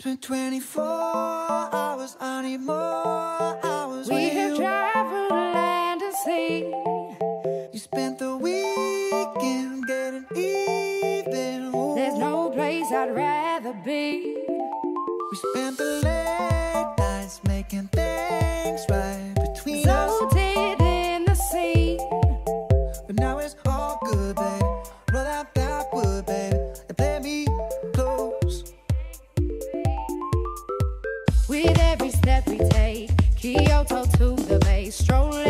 It's been 24 hours, I need more hours We have you. traveled land and sea You spent the weekend getting even Ooh. There's no place I'd rather be We spent the last Kyoto to the bay, strolling.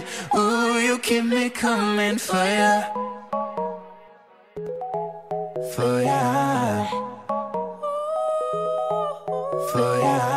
coming. Ooh, you keep me coming for ya. For ya. For ya.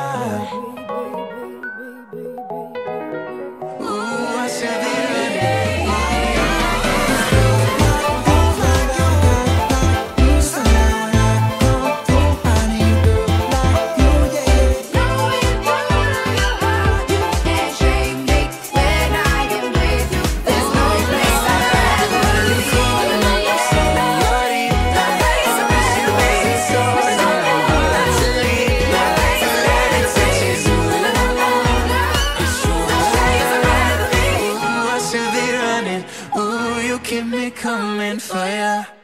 you keep me coming for ya.